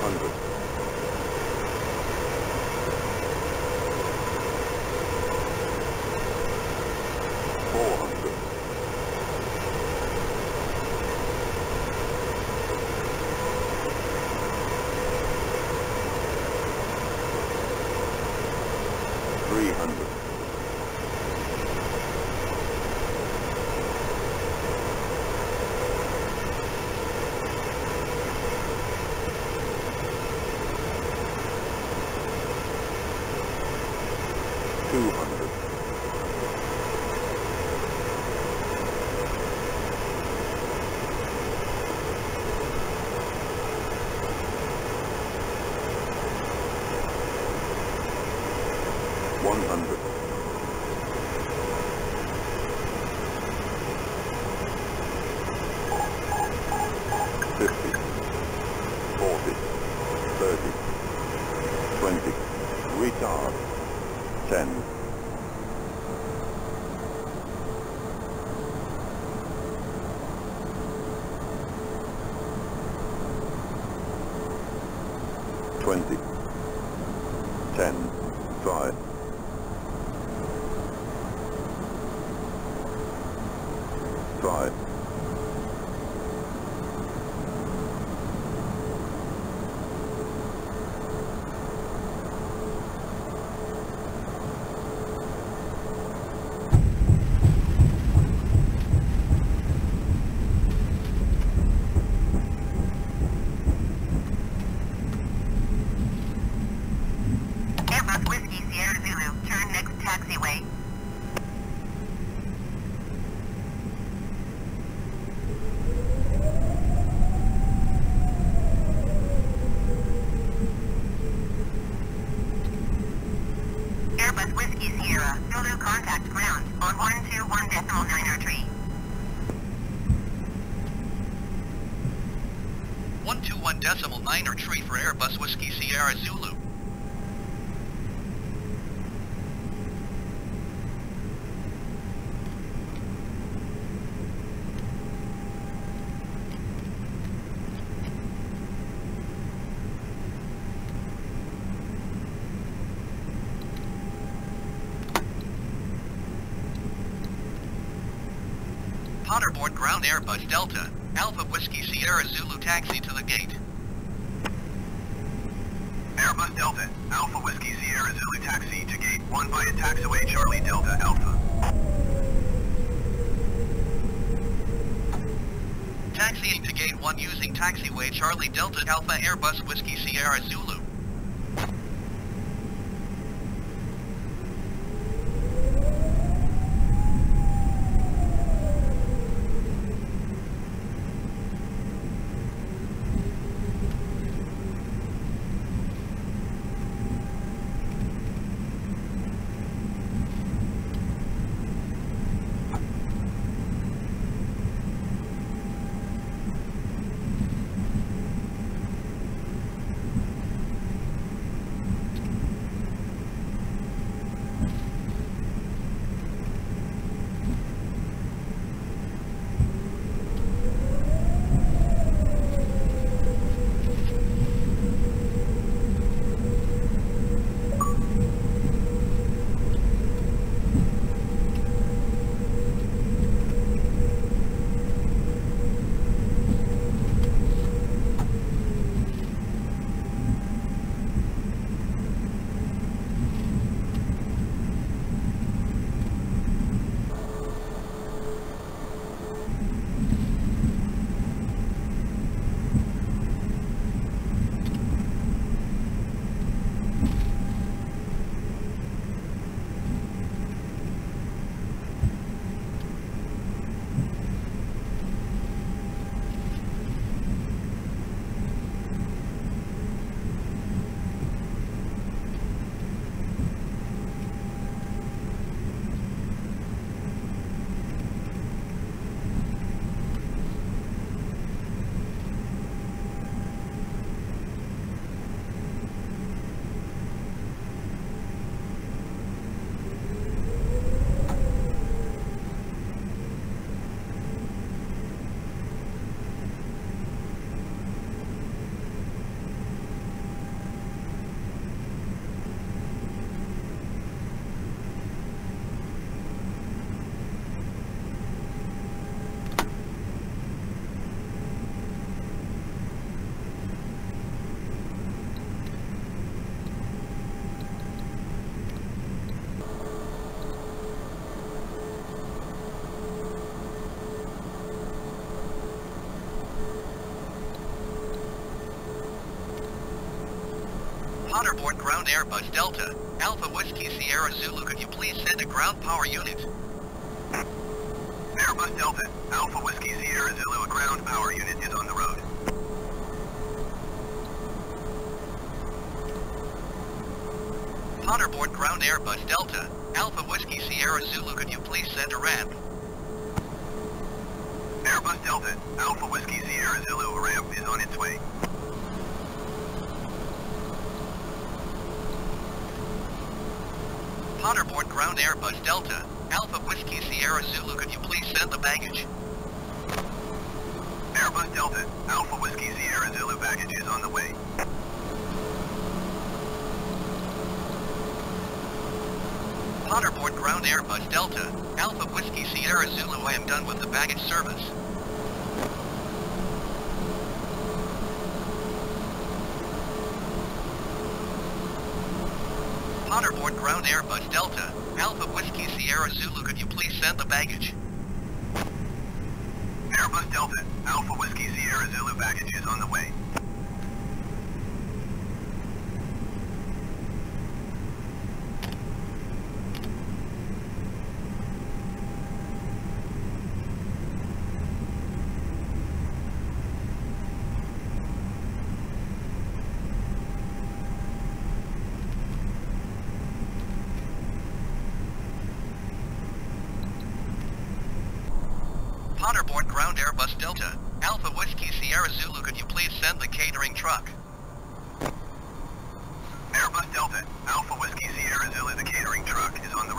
500. 100. Fifty, forty, thirty, twenty. Retard. Ten. Twenty. Ten. Five. Five. Airbus Whiskey Sierra Zulu, turn next taxiway. Airbus Whiskey Sierra, Zulu contact ground on 121 decimal niner tree. 121 niner tree for Airbus Whiskey Sierra Zulu. Paderborn ground Airbus Delta, Alpha Whiskey Sierra Zulu taxi to the gate. Airbus Delta, Alpha Whiskey Sierra Zulu taxi to gate 1 via taxiway Charlie Delta Alpha. Taxiing to gate 1 using taxiway Charlie Delta Alpha Airbus Whiskey Sierra Zulu. Paderborn Ground Airbus Delta, Alpha Whiskey Sierra Zulu, could you please send a ground power unit? Airbus Delta, Alpha Whiskey Sierra Zulu, a ground power unit is on the road. Paderborn Ground Airbus Delta, Alpha Whiskey Sierra Zulu, could you please send a ramp? Airbus Delta, Alpha Whiskey Sierra Zulu, ramp is on its way. Paderborn Ground Airbus Delta, Alpha Whiskey Sierra Zulu, could you please send the baggage? Airbus Delta, Alpha Whiskey Sierra Zulu baggage is on the way. Paderborn Ground Airbus Delta, Alpha Whiskey Sierra Zulu, I am done with the baggage service. Paderborn Ground Airbus Delta, Alpha Whiskey Sierra Zulu, could you please send the baggage? Airbus Delta, Alpha Whiskey Sierra Zulu baggage is on the way. Paderborn Ground Airbus Delta, Alpha Whiskey Sierra Zulu, could you please send the catering truck? Airbus Delta, Alpha Whiskey Sierra Zulu, the catering truck is on the.